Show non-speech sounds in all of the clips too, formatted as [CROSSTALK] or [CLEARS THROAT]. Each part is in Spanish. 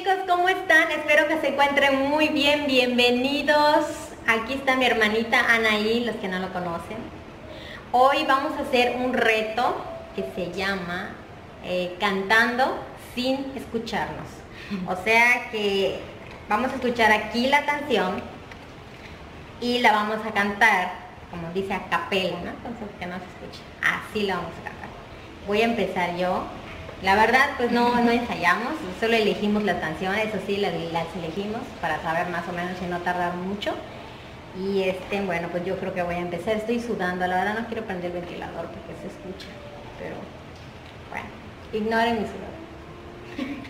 Chicos, ¿cómo están? Espero que se encuentren muy bien, bienvenidos. Aquí está mi hermanita Anaí, los que no lo conocen. Hoy vamos a hacer un reto que se llama eh, Cantando sin escucharnos. O sea que vamos a escuchar aquí la canción y la vamos a cantar, como dice a capela, ¿no? Entonces que no se escuche. Así la vamos a cantar. Voy a empezar yo. La verdad, pues no, no ensayamos, solo elegimos las canciones, eso sí, las, las elegimos para saber más o menos si no tardar mucho. Y este, bueno, pues yo creo que voy a empezar. Estoy sudando, la verdad no quiero prender el ventilador porque se escucha. Pero, bueno, ignoren mi sudor.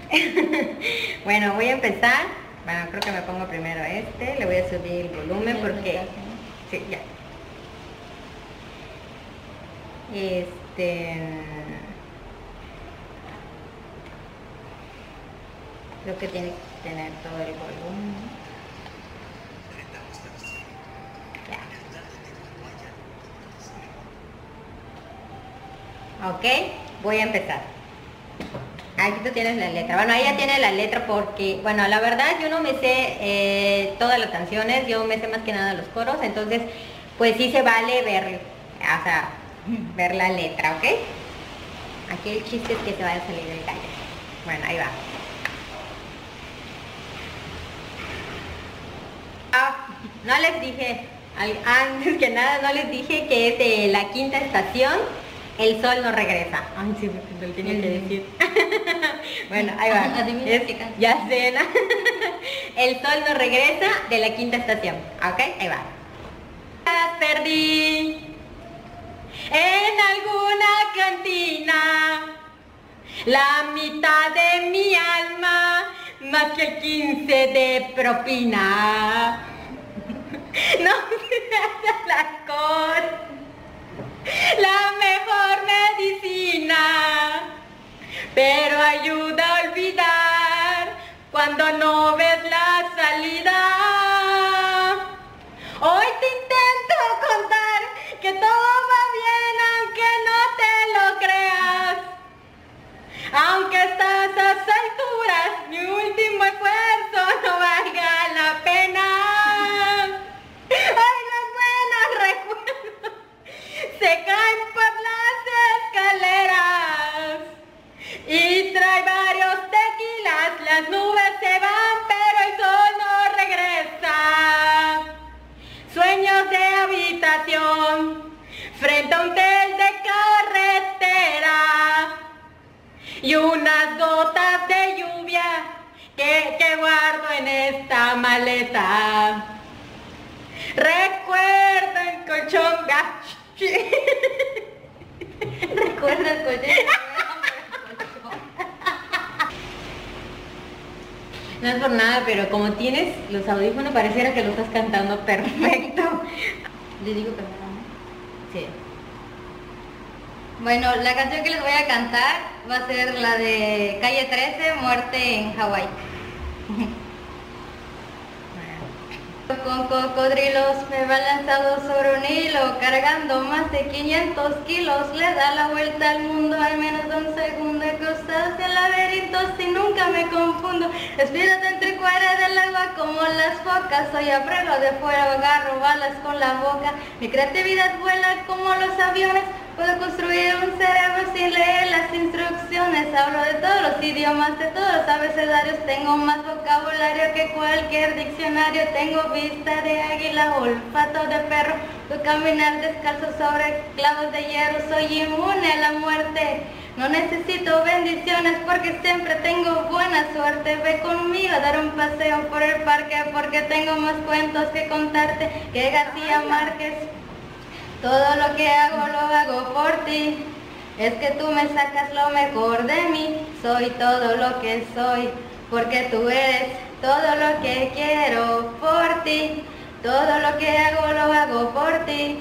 [LAUGHS] bueno, voy a empezar. Bueno, creo que me pongo primero este. Le voy a subir el volumen porque... Sí, ya. Este... Creo que tiene que tener todo el volumen. Ya. Ok, voy a empezar. Aquí tú tienes la letra. Bueno, ella tiene la letra porque, bueno, la verdad yo no me sé eh, todas las canciones, yo me sé más que nada los coros, entonces, pues sí se vale ver, o sea, [LAUGHS] ver la letra, ¿ok? Aquí el chiste es que se vaya a salir el gallo. Bueno, ahí va. Ah, no les dije, [LAUGHS] antes que nada no les dije que es de la quinta estación, el sol no regresa. Ay, sí, lo tenía que decir. [LAUGHS] bueno, ahí va. Es, ya ¿no? [LAUGHS] el sol no regresa de la quinta estación. ¿Ok? Ahí va. Perdí en alguna cantina la mitad de mi alma más que 15 de propina. [LAUGHS] No se la con la mejor medicina, pero ayuda a olvidar cuando no ves la salida. Hoy te intento contar que todo va bien aunque no te lo creas. Aunque estás a alturas, mi último esta maleta. Recuerdo el colchón Recuerda el colchón. No es por nada, pero como tienes los audífonos pareciera que lo estás cantando perfecto. Le digo que Sí. Bueno, la canción que les voy a cantar va a ser la de Calle 13, Muerte en Hawái. Con cocodrilos me va lanzado sobre un hilo, cargando más de 500 kilos, le da la vuelta al mundo al menos de un segundo, cruzados de laberintos y nunca me confundo, respiro dentro y fuera del agua como las focas, soy a prueba de fuera, agarro balas con la boca, mi creatividad vuela como los aviones, Puedo construir un cerebro sin leer las instrucciones, hablo de todos los idiomas, de todos los abecedarios, tengo más vocabulario que cualquier diccionario, tengo vista de águila, olfato de perro, puedo caminar descalzo sobre clavos de hierro, soy inmune a la muerte. No necesito bendiciones porque siempre tengo buena suerte. Ve conmigo a dar un paseo por el parque porque tengo más cuentos que contarte que García Márquez. Todo lo que hago lo hago por ti. Es que tú me sacas lo mejor de mí. Soy todo lo que soy, porque tú eres todo lo que quiero por ti. Todo lo que hago lo hago por ti.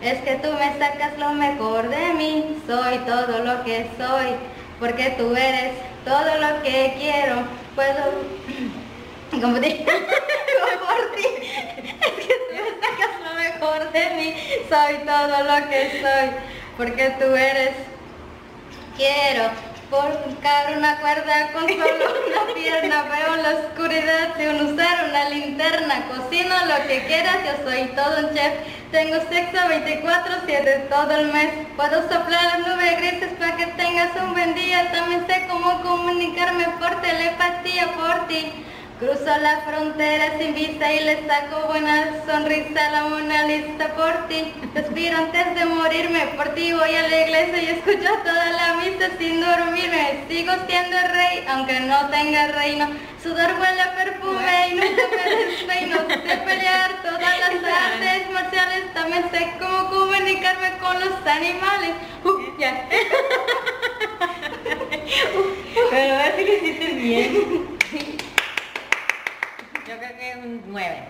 Es que tú me sacas lo mejor de mí. Soy todo lo que soy, porque tú eres todo lo que quiero. Puedo... [CLEARS THROAT] Como te... [LAUGHS] por ti. Es que tú me sacas lo mejor de mí. Soy todo lo que soy, porque tú eres. Quiero buscar una cuerda con solo una [LAUGHS] pierna, veo la oscuridad sin usar una linterna, cocino lo que quieras, yo soy todo un chef. Tengo sexo 24-7 todo el mes. Puedo soplar las nubes grises para que tengas un buen día. También sé cómo comunicarme por telepatía por ti. Cruzo la frontera sin visa y le saco buena sonrisa a la Mona Lisa por ti. Respiro antes de morirme, por ti voy a la iglesia y escucho toda la misa sin dormirme. Sigo siendo rey, aunque no tenga reino. Sudor huele a perfume y nunca me despeino. Sé pelear todas las artes marciales, también sé cómo comunicarme con los animales. Uh, ya. [LAUGHS] Pero así que hiciste bien. Un 9.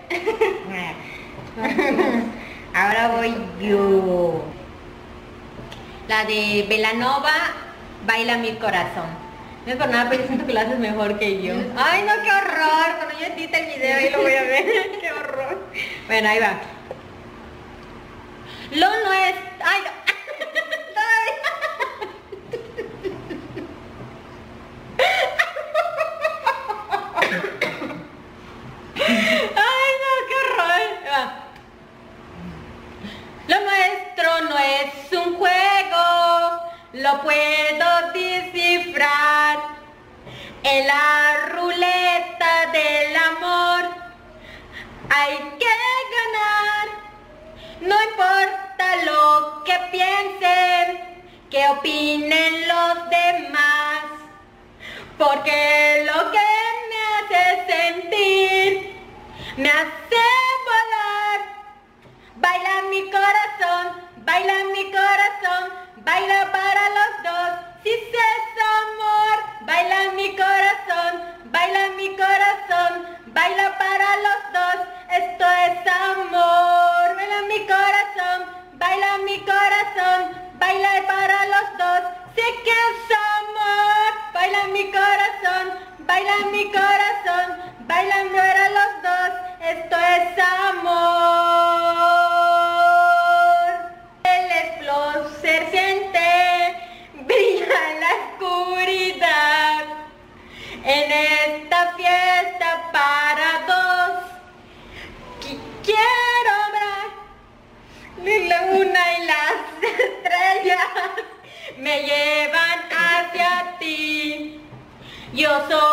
[LAUGHS] Ahora voy yo. La de Velanova, Baila mi corazón. No es por nada, pero yo siento que lo haces mejor que yo. Ay, no, qué horror. Cuando yo edite el video ahí lo voy a ver. [LAUGHS] qué horror. Bueno, ahí va. Lo no es... Ay, no. Que piensen, que opinen los demás. Porque lo que me hace sentir, me hace volar. Baila mi corazón, baila mi corazón, baila para los dos. Si es amor, baila mi corazón, baila mi corazón, baila para los dos. Esto es amor, baila mi corazón, baila mi corazón, baila para los dos. Sé que es amor, baila mi corazón, baila mi corazón, baila para los dos. Esto es amor. Llevan hacia ti. Yo solo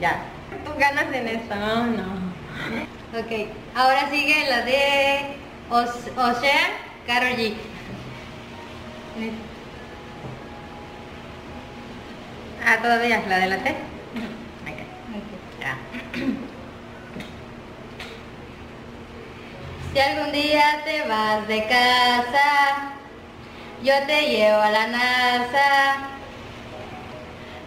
ya. Tú ganas en esto, no, no. Ok, ahora sigue la de Os- Ocean Karol G. Ah, todavía, la de la T. Ok, ya. Si algún día te vas de casa, yo te llevo a la NASA.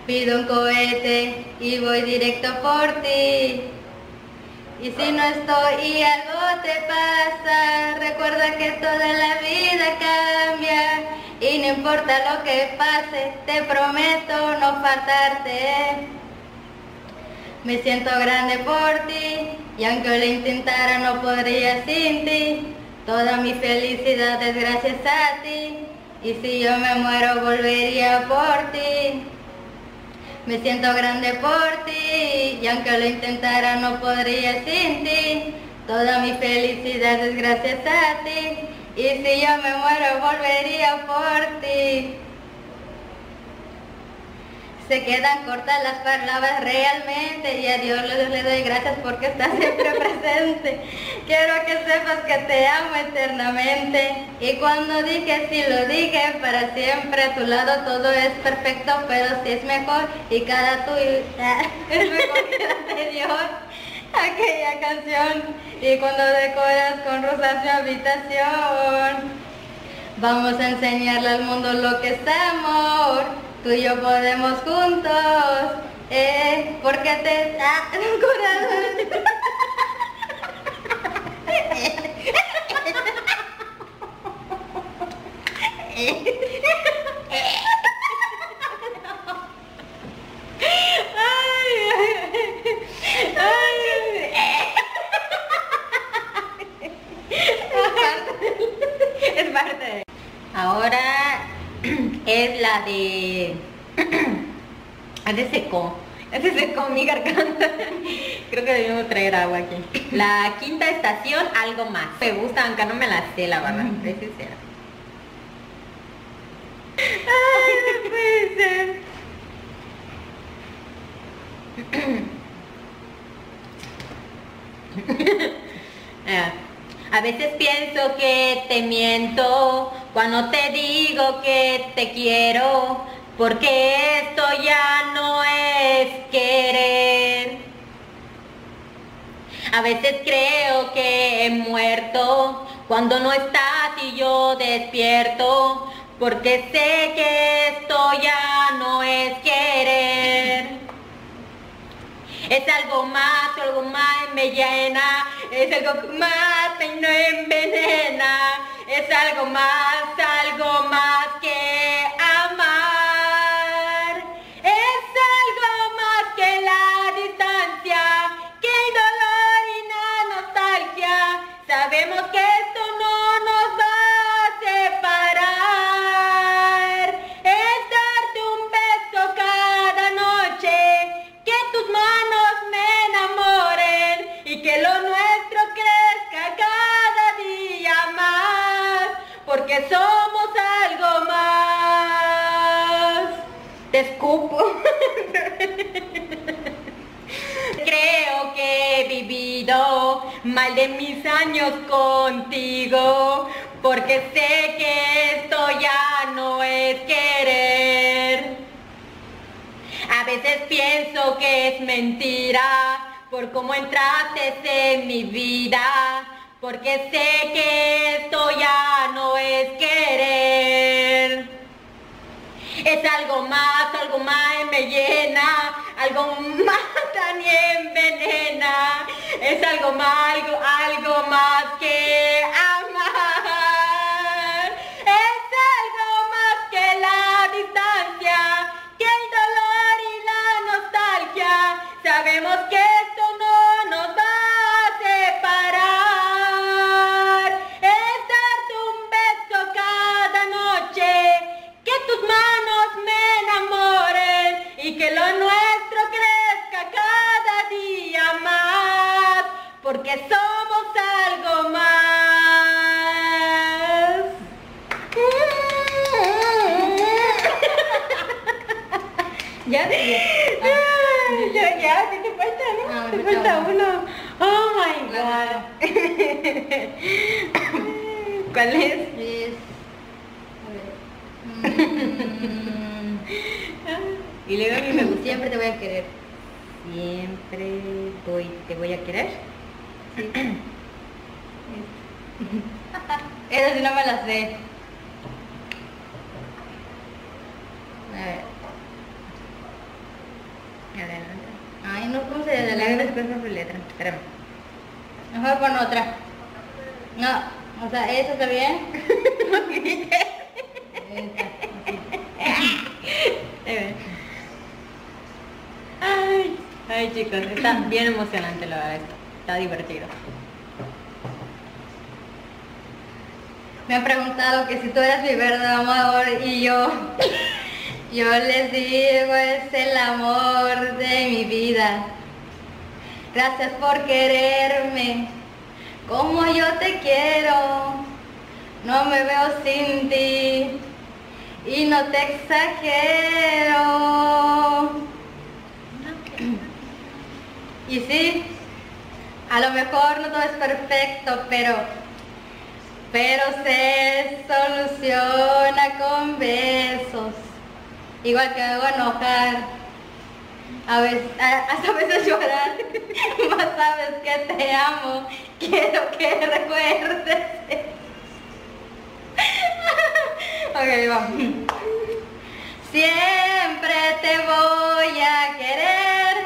Pido un cohete y voy directo por ti. Y si no estoy y algo te pasa, recuerda que toda la vida cambia. Y no importa lo que pase, te prometo no faltarte. Me siento grande por ti y aunque lo intentara no podría sin ti. Toda mi felicidad es gracias a ti y si yo me muero volvería por ti. Me siento grande por ti y aunque lo intentara no podría sin ti. Toda mi felicidad es gracias a ti y si yo me muero volvería por ti. Se quedan cortas las palabras realmente y a Dios le, le doy gracias porque está siempre [LAUGHS] presente. Quiero que sepas que te amo eternamente y cuando dije sí lo dije para siempre a tu lado todo es perfecto pero sí es mejor y cada tuyo [LAUGHS] es mejor que la [LAUGHS] aquella canción y cuando decoras con rosas mi habitación. Vamos a enseñarle al mundo lo que es amor, tú y yo podemos juntos, eh, porque te da un corazón. es parte de... Ahora es la [CLEARS THROAT] de... Seco. Es de seco mi garganta. [LAUGHS] Creo que debemos traer agua aquí. La quinta estación, algo más. Me gusta, aunque no me la sé, la verdad. Es sincera. Ay, no puede ser. [CLEARS THROAT] Ah, A veces pienso que te miento cuando te digo que te quiero, porque esto ya no es querer. A veces creo que he muerto cuando no estás y yo despierto, porque sé que esto ya no es querer. Es algo más, algo más me llena, es algo más y no envenena, es algo más, algo más que [LAUGHS] Creo que he vivido mal de mis años contigo, porque sé que esto ya no es querer. A veces pienso que es mentira por cómo entraste en mi vida, porque sé que esto ya no es querer. Es algo más, algo más me llena, algo más también envenena. Es algo más, algo, algo más ¿Ya? [LAUGHS] Ah, ya, ya, ¿qué te falta, no? Ah, te falta falta uno. Oh my god. [LAUGHS] ¿Cuál es? Es... a ver. Mm, [LAUGHS] Y luego a mí me gusta. Siempre te voy a querer. Siempre voy, te voy a querer. Esa sí no me la sé. A ver. Ay, no, ¿cómo se letra después por letra. Espérame. Mejor con otra. No, o sea, ¿eso está bien? Ay, ay chicos, está bien emocionante la verdad esto. Está divertido. Me han preguntado que si tú eres mi verdadero amor y yo, yo les digo es el amor de mi vida. Gracias por quererme como yo te quiero. No me veo sin ti y no te exagero. Y sí, a lo mejor no todo es perfecto, pero pero se soluciona con besos. Igual que me a enojar. a veces, hasta a veces llorar, [LAUGHS] más sabes que te amo, quiero que recuerdes. [LAUGHS] ok, vamos. Siempre te voy a querer,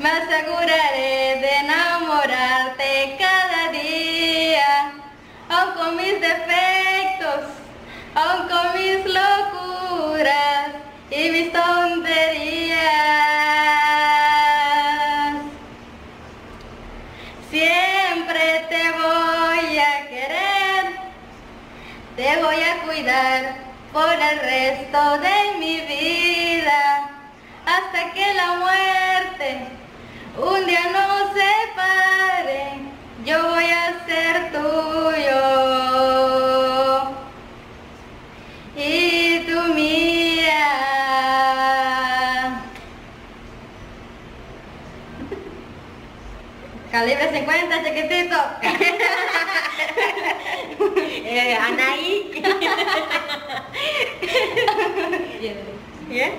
me aseguraré de enamorarte cada día, con mis defectos, con mis locuras y mis tonterías. Siempre te voy a querer, te voy a cuidar por el resto de mi vida, hasta que la muerte un día nos separe, yo voy a ser tuyo 50, chiquitito. [LAUGHS] eh, Anaí. [LAUGHS] ¿Bien?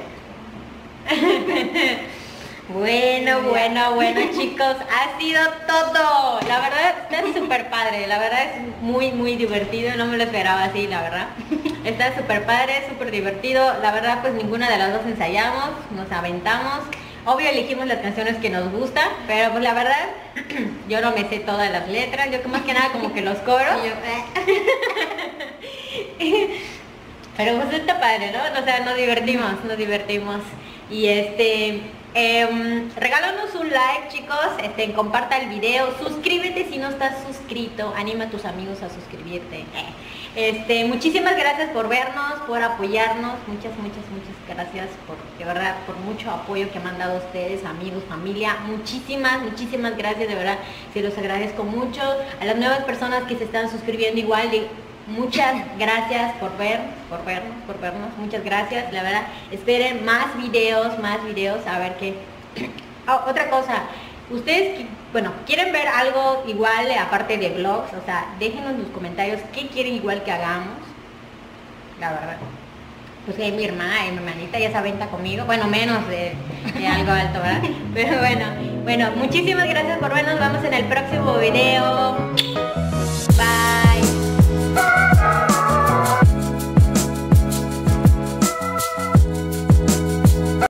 Bueno, bueno, bueno chicos, ha sido todo. La verdad está súper padre, la verdad es muy, muy divertido, no me lo esperaba así, la verdad. Está súper padre, súper divertido. La verdad pues ninguna de las dos ensayamos, nos aventamos. Obvio elegimos las canciones que nos gustan, pero pues la verdad yo no me sé todas las letras, yo más que nada como que los coros. Eh. [LAUGHS] pero pues está padre, ¿no? O sea, nos divertimos, nos divertimos. Y este, eh, regálanos un like chicos, este, comparta el video, suscríbete si no estás suscrito, anima a tus amigos a suscribirte. Este, muchísimas gracias por vernos, por apoyarnos, muchas, muchas, muchas gracias por, de verdad, por mucho apoyo que me han dado ustedes, amigos, familia, muchísimas, muchísimas gracias, de verdad, se los agradezco mucho. A las nuevas personas que se están suscribiendo igual, de, muchas gracias por ver, por vernos, por vernos, muchas gracias, la verdad, esperen más videos, más videos, a ver qué. Ah, [CLEARS THROAT] otra cosa, ustedes, bueno, quieren ver algo igual aparte de vlogs, o sea, déjenos en los comentarios qué quieren igual que hagamos, la verdad. Pues eh, mi hermana, mi hermanita ya se aventa conmigo, bueno, menos de algo alto, ¿verdad? [LAUGHS] Pero bueno, bueno, muchísimas gracias por vernos, vamos en el próximo video.